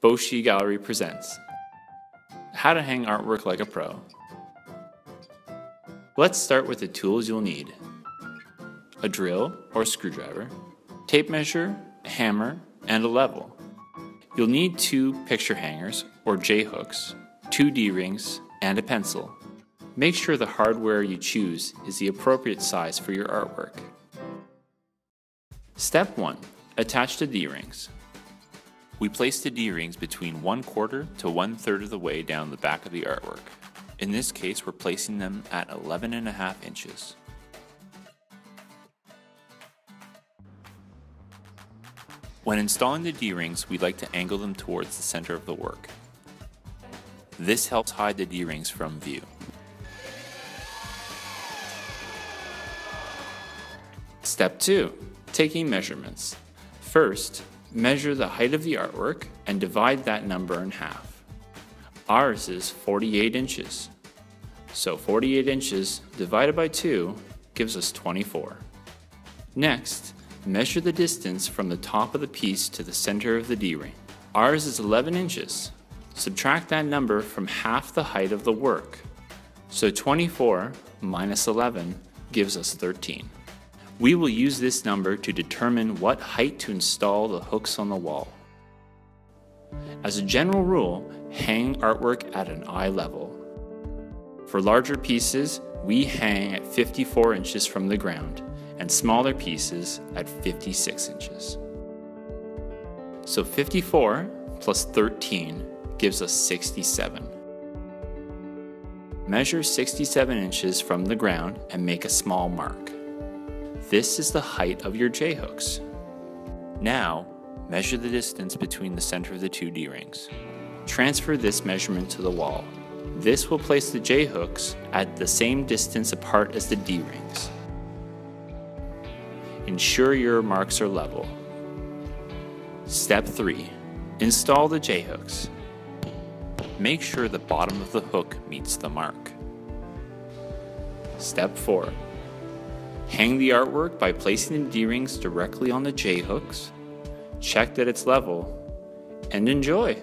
Bau-Xi Gallery presents How to Hang Artwork Like a Pro. Let's start with the tools you'll need a drill or screwdriver, tape measure, a hammer, and a level. You'll need two picture hangers or J hooks, two D rings, and a pencil. Make sure the hardware you choose is the appropriate size for your artwork. Step 1 Attach the D rings. We place the D-rings between one quarter to one third of the way down the back of the artwork. In this case, we're placing them at 11 and a half inches. When installing the D-rings, we like to angle them towards the center of the work. This helps hide the D-rings from view. Step 2. Taking measurements. First, Measure the height of the artwork and divide that number in half. Ours is 48 inches. So 48 inches divided by 2 gives us 24. Next, measure the distance from the top of the piece to the center of the D-ring. Ours is 11 inches. Subtract that number from half the height of the work. So 24 minus 11 gives us 13. We will use this number to determine what height to install the hooks on the wall. As a general rule, hang artwork at an eye level. For larger pieces, we hang at 54 inches from the ground and smaller pieces at 56 inches. So 54 plus 13 gives us 67. Measure 67 inches from the ground and make a small mark. This is the height of your J-hooks. Now, measure the distance between the center of the two D-rings. Transfer this measurement to the wall. This will place the J-hooks at the same distance apart as the D-rings. Ensure your marks are level. Step 3. Install the J-hooks. Make sure the bottom of the hook meets the mark. Step 4. Hang the artwork by placing the D-rings directly on the J-hooks, check that it's level, and enjoy!